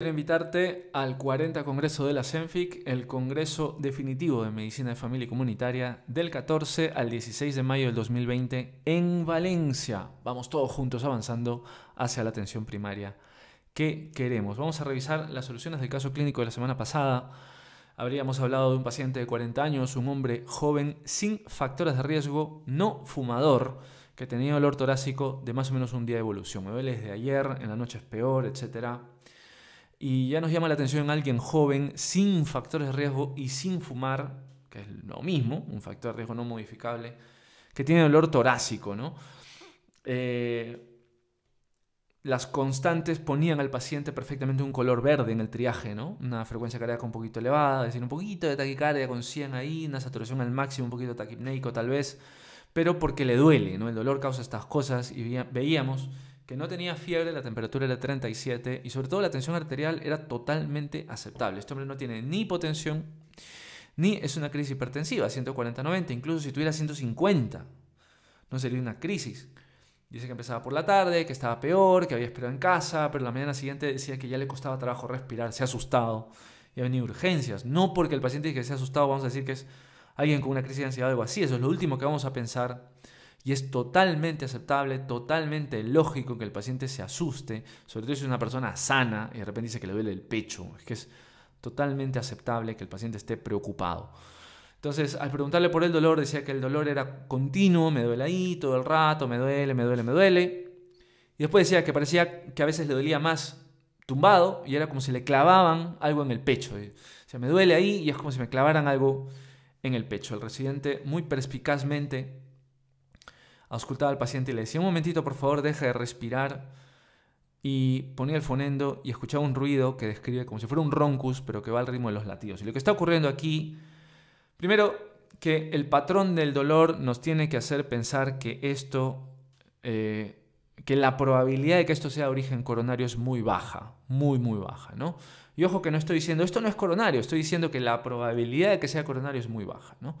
Quiero invitarte al 40 Congreso de la CENFIC, el Congreso Definitivo de Medicina de Familia y Comunitaria, del 14 al 16 de mayo del 2020 en Valencia. Vamos todos juntos avanzando hacia la atención primaria que queremos. Vamos a revisar las soluciones del caso clínico de la semana pasada. Habríamos hablado de un paciente de 40 años, un hombre joven sin factores de riesgo, no fumador, que tenía dolor torácico de más o menos un día de evolución. Me duele desde ayer, en la noche es peor, etcétera y ya nos llama la atención alguien joven, sin factores de riesgo y sin fumar, que es lo mismo, un factor de riesgo no modificable, que tiene dolor torácico, ¿no? Eh, las constantes ponían al paciente perfectamente un color verde en el triaje, ¿no? Una frecuencia cardíaca un poquito elevada, es decir, un poquito de taquicardia con 100 ahí, una saturación al máximo, un poquito taquipneico tal vez, pero porque le duele, ¿no? El dolor causa estas cosas y veíamos que no tenía fiebre, la temperatura era 37 y sobre todo la tensión arterial era totalmente aceptable. Este hombre no tiene ni hipotensión ni es una crisis hipertensiva, 140-90, incluso si tuviera 150, no sería una crisis. Dice que empezaba por la tarde, que estaba peor, que había esperado en casa, pero la mañana siguiente decía que ya le costaba trabajo respirar, se ha asustado y ha venido urgencias. No porque el paciente que se ha asustado, vamos a decir que es alguien con una crisis de ansiedad o algo así, eso es lo último que vamos a pensar y es totalmente aceptable, totalmente lógico que el paciente se asuste, sobre todo si es una persona sana y de repente dice que le duele el pecho. Es que es totalmente aceptable que el paciente esté preocupado. Entonces, al preguntarle por el dolor, decía que el dolor era continuo, me duele ahí todo el rato, me duele, me duele, me duele. Y después decía que parecía que a veces le dolía más tumbado y era como si le clavaban algo en el pecho. O sea, me duele ahí y es como si me clavaran algo en el pecho. El residente muy perspicazmente auscultaba al paciente y le decía, un momentito, por favor, deja de respirar. Y ponía el fonendo y escuchaba un ruido que describe como si fuera un roncus, pero que va al ritmo de los latidos. Y lo que está ocurriendo aquí, primero, que el patrón del dolor nos tiene que hacer pensar que esto, eh, que la probabilidad de que esto sea origen coronario es muy baja, muy, muy baja, ¿no? Y ojo que no estoy diciendo, esto no es coronario, estoy diciendo que la probabilidad de que sea coronario es muy baja, ¿no?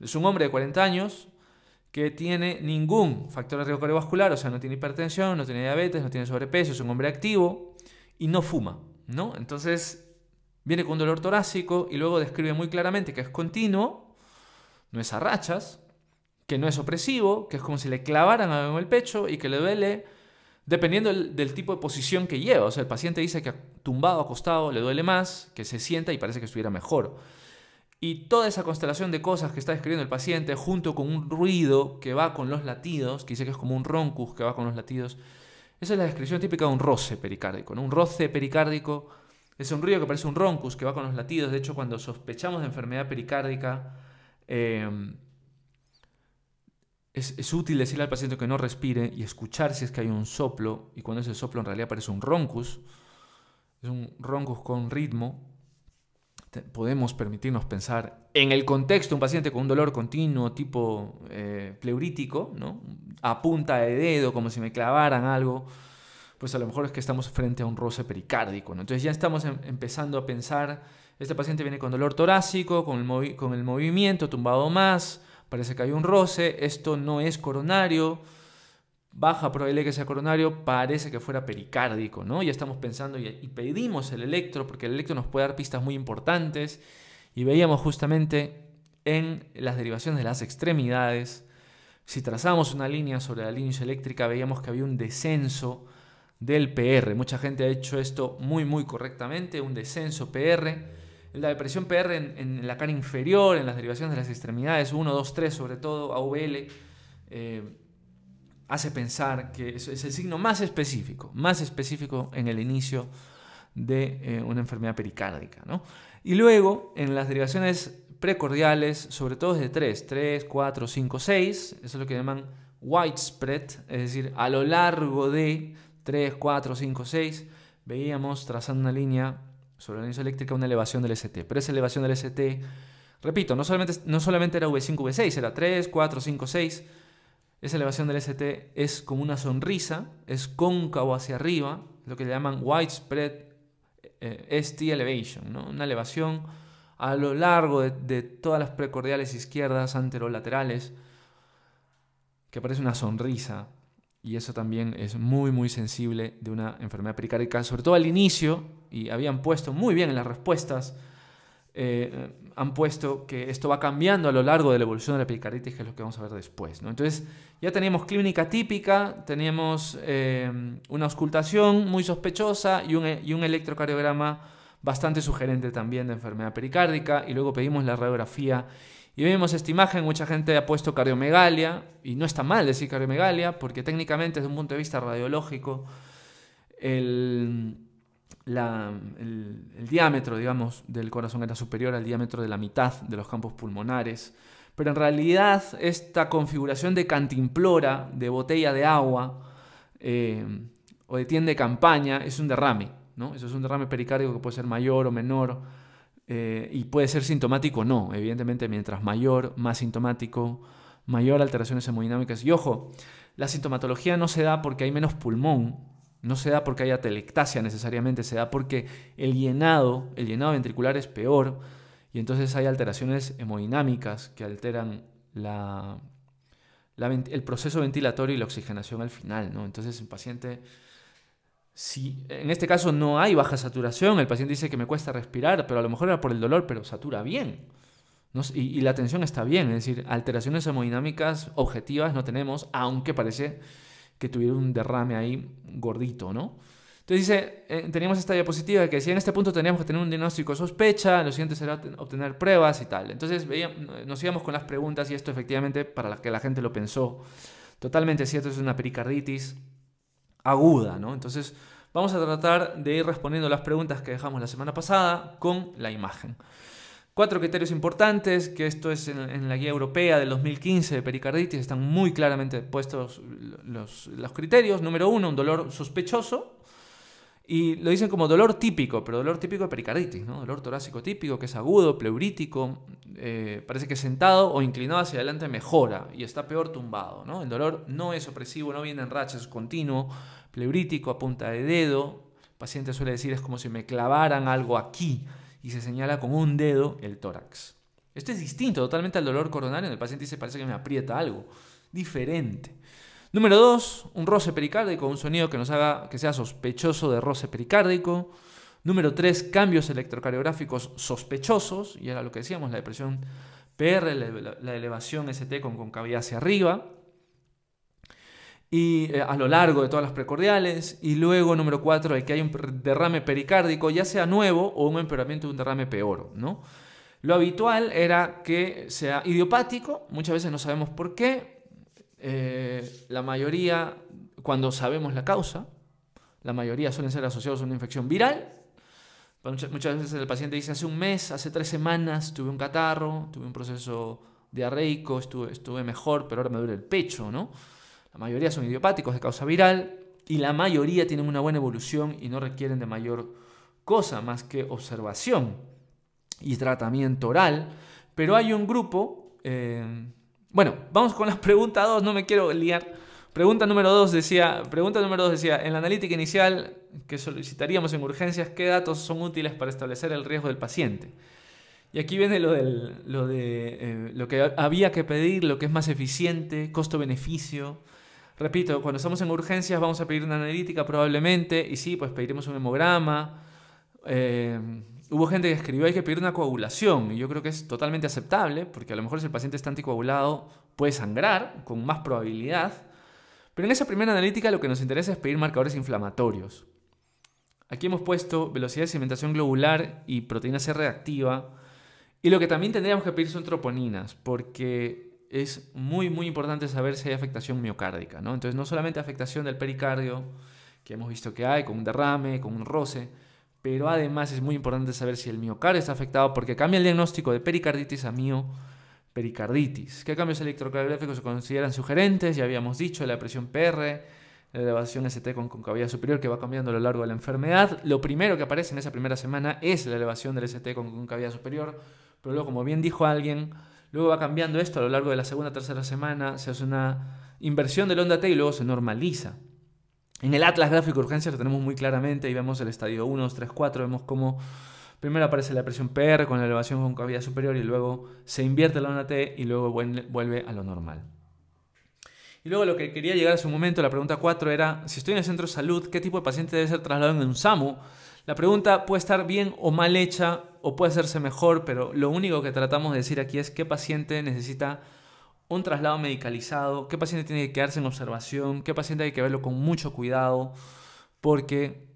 Es un hombre de 40 años, que tiene ningún factor de riesgo cardiovascular, o sea, no tiene hipertensión, no tiene diabetes, no tiene sobrepeso, es un hombre activo y no fuma, ¿no? Entonces, viene con dolor torácico y luego describe muy claramente que es continuo, no es a rachas, que no es opresivo, que es como si le clavaran algo en el pecho y que le duele dependiendo del, del, tipo de posición que lleva. O sea, el paciente dice que tumbado, acostado, le duele más, que se sienta y parece que estuviera mejor. Y toda esa constelación de cosas que está describiendo el paciente, junto con un ruido que va con los latidos, que dice que es como un roncus que va con los latidos, esa es la descripción típica de un roce pericárdico. Un roce pericárdico es un ruido que parece un roncus que va con los latidos. De hecho, cuando sospechamos de enfermedad pericárdica, em, es, es, útil decirle al paciente que no respire y escuchar si es que hay un soplo. Y cuando ese soplo en realidad parece un roncus, es un roncus con ritmo podemos permitirnos pensar en el contexto un paciente con un dolor continuo tipo eh, pleurítico, ¿no? a punta de dedo, como si me clavaran algo, pues a lo mejor es que estamos frente a un roce pericárdico. Entonces ya estamos em, empezando a pensar, este paciente viene con dolor torácico, con el, con el movimiento tumbado más, parece que hay un roce, esto no es coronario, baja probabilidad que sea coronario, parece que fuera pericárdico, ¿no? Ya estamos pensando y, pedimos el electro, porque el electro nos puede dar pistas muy importantes, y veíamos justamente en las derivaciones de las extremidades, si trazamos una línea sobre la línea eléctrica, veíamos que había un descenso del PR. Mucha gente ha hecho esto muy, muy correctamente, un descenso PR. La depresión PR en, la cara inferior, en las derivaciones de las extremidades, 1, 2, 3 sobre todo, AVL, eh, hace pensar que es, el signo más específico, más específico en el inicio de eh, una enfermedad pericárdica. ¿no? Y luego, en las derivaciones precordiales, sobre todo desde 3, 3, 4, 5, 6, eso es lo que llaman widespread, es decir, a lo largo de 3, 4, 5, 6, veíamos trazando una línea sobre la línea eléctrica una elevación del ST. Pero esa elevación del ST, repito, no solamente, no solamente era V5, V6, era 3, 4, 5, 6, esa elevación del ST es como una sonrisa, es cóncavo hacia arriba, lo que le llaman widespread eh, ST elevation, ¿no? una elevación a lo largo de, todas las precordiales izquierdas anterolaterales, que parece una sonrisa. y eso también es muy, muy sensible de una enfermedad pericárdica, sobre todo al inicio, y habían puesto muy bien en las respuestas, eh, han puesto que esto va cambiando a lo largo de la evolución de la pericarditis, que es lo que vamos a ver después. ¿no? Entonces, ya teníamos clínica típica, teníamos eh, una auscultación muy sospechosa y un, y un electrocardiograma bastante sugerente también de enfermedad pericárdica, y luego pedimos la radiografía y vemos esta imagen, mucha gente ha puesto cardiomegalia, y no está mal decir cardiomegalia, porque técnicamente desde un punto de vista radiológico, el, el, diámetro, digamos, del corazón era superior al diámetro de la mitad de los campos pulmonares. Pero en realidad esta configuración de cantimplora, de botella de agua eh, o de tienda de campaña, es un derrame. ¿no? Eso es un derrame pericárdico que puede ser mayor o menor eh, y puede ser sintomático o no. Evidentemente, mientras mayor, más sintomático, mayor alteraciones hemodinámicas. Y ojo, la sintomatología no se da porque hay menos pulmón, no se da porque haya telectasia necesariamente, se da porque el llenado, el llenado ventricular es peor y entonces hay alteraciones hemodinámicas que alteran el proceso ventilatorio y la oxigenación al final. ¿no? Entonces el paciente si en este caso no hay baja saturación, el paciente dice que me cuesta respirar, pero a lo mejor era por el dolor, pero satura bien. Y, la tensión está bien, es decir, alteraciones hemodinámicas objetivas no tenemos, aunque parece que tuviera un derrame ahí gordito, ¿no? Entonces dice, eh, teníamos esta diapositiva que si en este punto teníamos que tener un diagnóstico sospecha, lo siguiente será obtener pruebas y tal. Entonces nos íbamos con las preguntas y esto efectivamente, para que la gente lo pensó, totalmente cierto, es una pericarditis aguda, ¿no? Entonces vamos a tratar de ir respondiendo las preguntas que dejamos la semana pasada con la imagen. Cuatro criterios importantes, que esto es en, la guía europea del 2015 de pericarditis, están muy claramente puestos los, los criterios. Número uno, un dolor sospechoso, y lo dicen como dolor típico, pero dolor típico de pericarditis, ¿no? Dolor torácico típico, que es agudo, pleurítico, eh, parece que sentado o inclinado hacia adelante mejora y está peor tumbado, ¿no? El dolor no es opresivo, no viene en rachas, es continuo, pleurítico, a punta de dedo. El paciente suele decir es como si me clavaran algo aquí y se señala con un dedo el tórax. Esto es distinto totalmente al dolor coronario, el paciente dice parece que me aprieta algo, diferente. Número 2, un roce pericárdico, un sonido que nos haga que sea sospechoso de roce pericárdico. Número 3, cambios electrocardiográficos sospechosos, y era lo que decíamos, la depresión PR, la, elevación ST con concavidad hacia arriba, y eh, a lo largo de todas las precordiales. Y luego, número 4, el que hay un derrame pericárdico, ya sea nuevo o un empeoramiento de un derrame peor. ¿no? Lo habitual era que sea idiopático, muchas veces no sabemos por qué, eh, la mayoría, cuando sabemos la causa, la mayoría suelen ser asociados a una infección viral. Muchas, veces el paciente dice, hace un mes, hace tres semanas tuve un catarro, tuve un proceso diarreico, estuve, estuve mejor, pero ahora me duele el pecho, ¿no? La mayoría son idiopáticos de causa viral y la mayoría tienen una buena evolución y no requieren de mayor cosa más que observación y tratamiento oral. Pero hay un grupo eh, bueno, vamos con la pregunta 2, no me quiero liar. Pregunta número 2 decía, pregunta número 2 decía, en la analítica inicial que solicitaríamos en urgencias, ¿qué datos son útiles para establecer el riesgo del paciente? Y aquí viene lo, del, lo de eh, lo que había que pedir, lo que es más eficiente, costo-beneficio. Repito, cuando estamos en urgencias vamos a pedir una analítica probablemente, y sí, pues pediremos un hemograma, eh, Hubo gente que escribió hay que pedir una coagulación y yo creo que es totalmente aceptable porque a lo mejor si el paciente está anticoagulado puede sangrar con más probabilidad. Pero en esa primera analítica lo que nos interesa es pedir marcadores inflamatorios. Aquí hemos puesto velocidad de sedimentación globular y proteína C reactiva. Y lo que también tendríamos que pedir son troponinas porque es muy muy importante saber si hay afectación miocárdica. ¿no? Entonces no solamente afectación del pericardio, que hemos visto que hay con un derrame, con un roce, pero además es muy importante saber si el miocardio está afectado porque cambia el diagnóstico de pericarditis a miopericarditis. ¿Qué cambios electrocardiográficos se consideran sugerentes? Ya habíamos dicho la presión PR, la elevación ST con concavidad superior que va cambiando a lo largo de la enfermedad. Lo primero que aparece en esa primera semana es la elevación del ST con concavidad superior, pero luego, como bien dijo alguien, luego va cambiando esto a lo largo de la segunda tercera semana, se hace una inversión del onda T y luego se normaliza. En el atlas gráfico de urgencia lo tenemos muy claramente y vemos el estadio 1, 2, 3, 4, vemos cómo primero aparece la presión PR con la elevación con cavidad superior y luego se invierte la onda T y luego vuelve a lo normal. Y luego lo que quería llegar a su momento, la pregunta 4 era, si estoy en el centro de salud, ¿qué tipo de paciente debe ser trasladado en un SAMU? La pregunta puede estar bien o mal hecha o puede hacerse mejor, pero lo único que tratamos de decir aquí es qué paciente necesita un traslado medicalizado, qué paciente tiene que quedarse en observación, qué paciente hay que verlo con mucho cuidado, porque,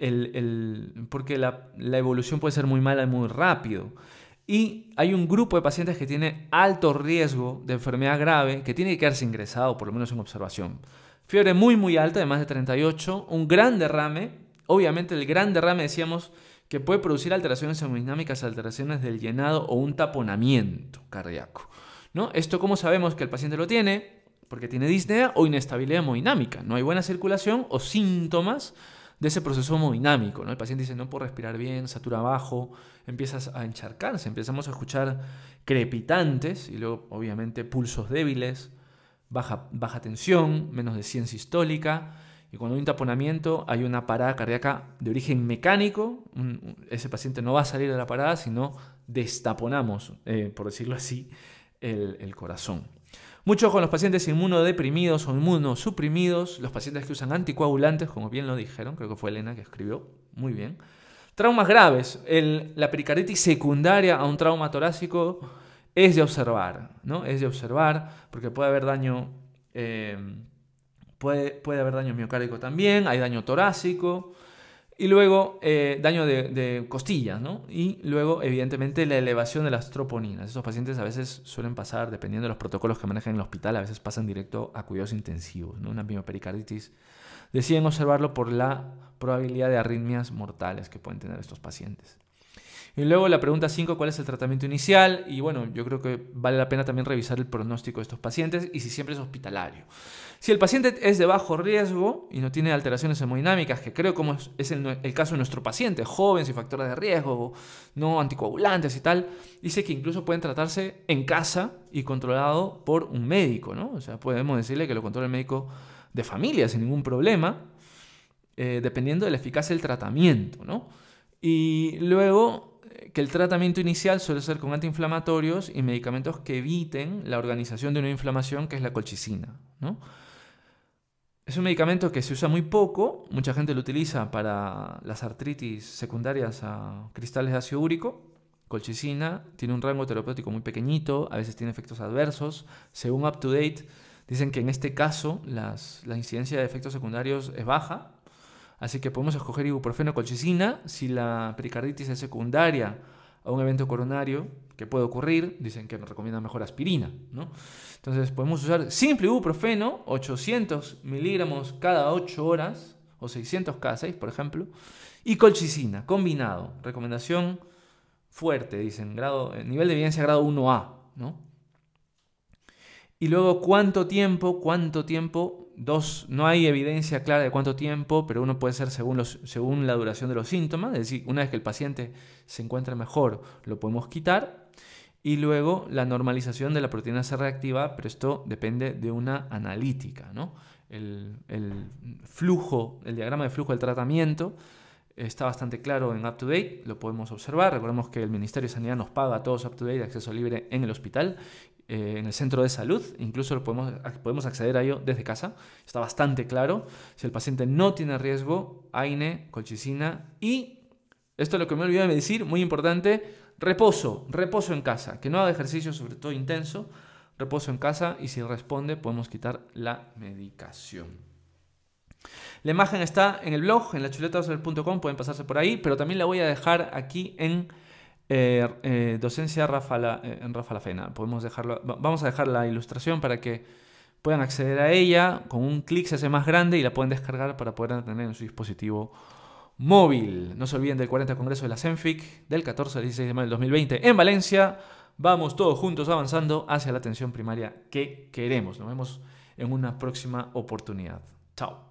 la evolución puede ser muy mala y muy rápido. Y hay un grupo de pacientes que tiene alto riesgo de enfermedad grave que tiene que quedarse ingresado, por lo menos en observación. Fiebre muy muy alta, de más de 38, un gran derrame. Obviamente el gran derrame decíamos que puede producir alteraciones hemodinámicas, alteraciones del llenado o un taponamiento cardíaco. ¿no? Esto cómo sabemos que el paciente lo tiene, porque tiene disnea o inestabilidad hemodinámica. No hay buena circulación o síntomas de ese proceso hemodinámico. ¿no? El paciente dice, no puedo respirar bien, satura bajo, empiezas a encharcarse, empezamos a escuchar crepitantes y luego obviamente pulsos débiles, baja, baja tensión, menos de 100 sistólica. Y cuando hay un taponamiento hay una parada cardíaca de origen mecánico, ese paciente no va a salir de la parada, sino destaponamos, eh, por decirlo así, el, corazón. Mucho con los pacientes inmunodeprimidos o inmunosuprimidos, los pacientes que usan anticoagulantes, como bien lo dijeron, creo que fue Elena que escribió, muy bien. Traumas graves, la pericarditis secundaria a un trauma torácico es de observar, ¿no? Es de observar, porque puede haber daño, eh, puede, puede haber daño miocárdico también, hay daño torácico, y luego eh, daño de, costillas, ¿no? Y luego, evidentemente, la elevación de las troponinas. Esos pacientes a veces suelen pasar, dependiendo de los protocolos que manejan en el hospital, a veces pasan directo a cuidados intensivos, ¿no? Una miopericarditis. Deciden observarlo por la probabilidad de arritmias mortales que pueden tener estos pacientes. Y luego la pregunta 5, ¿cuál es el tratamiento inicial? Y bueno, yo creo que vale la pena también revisar el pronóstico de estos pacientes y si siempre es hospitalario. Si el paciente es de bajo riesgo y no tiene alteraciones hemodinámicas, que creo como es el, caso de nuestro paciente, joven, sin factores de riesgo, no anticoagulantes y tal, dice que incluso pueden tratarse en casa y controlado por un médico, ¿no? O sea, podemos decirle que lo controla el médico de familia sin ningún problema, eh, dependiendo de la eficacia del tratamiento, ¿no? Y luego que el tratamiento inicial suele ser con antiinflamatorios y medicamentos que eviten la organización de una inflamación, que es la colchicina, ¿no? Es un medicamento que se usa muy poco, mucha gente lo utiliza para las artritis secundarias a cristales de ácido úrico. Colchicina tiene un rango terapéutico muy pequeñito, a veces tiene efectos adversos. Según UpToDate, dicen que en este caso las, la incidencia de efectos secundarios es baja, así que podemos escoger ibuprofeno colchicina si la pericarditis es secundaria a un evento coronario que puede ocurrir, dicen que nos recomiendan mejor aspirina, ¿no? Entonces podemos usar simple ibuprofeno, 800 miligramos cada 8 horas, o 600 cada 6, por ejemplo, y colchicina, combinado. Recomendación fuerte, dicen, grado, eh, nivel de evidencia grado 1A, ¿no? Y luego, ¿cuánto tiempo? ¿Cuánto tiempo? Dos, no hay evidencia clara de cuánto tiempo, pero uno puede ser según, los, según la duración de los síntomas, es decir, una vez que el paciente se encuentra mejor, lo podemos quitar y luego la normalización de la proteína C reactiva, pero esto depende de una analítica. ¿no? El, flujo, el diagrama de flujo del tratamiento está bastante claro en UpToDate, lo podemos observar. Recordemos que el Ministerio de Sanidad nos paga a todos UpToDate acceso libre en el hospital, eh, en el centro de salud, incluso lo podemos, podemos acceder a ello desde casa. Está bastante claro. Si el paciente no tiene riesgo, AINE, colchicina y, esto es lo que me olvidé de decir, muy importante, Reposo, reposo en casa, que no haga ejercicio, sobre todo intenso, reposo en casa y si responde podemos quitar la medicación. La imagen está en el blog, en la chuleta.com, pueden pasarse por ahí, pero también la voy a dejar aquí en eh, eh, docencia Rafa eh, en Rafa La. Podemos dejarlo, vamos a dejar la ilustración para que puedan acceder a ella. Con un clic se hace más grande y la pueden descargar para poder tener en su dispositivo móvil. No se olviden del 40 Congreso de la CENFIC del 14 al 16 de mayo del 2020 en Valencia. Vamos todos juntos avanzando hacia la atención primaria que queremos. Nos vemos en una próxima oportunidad. Chao.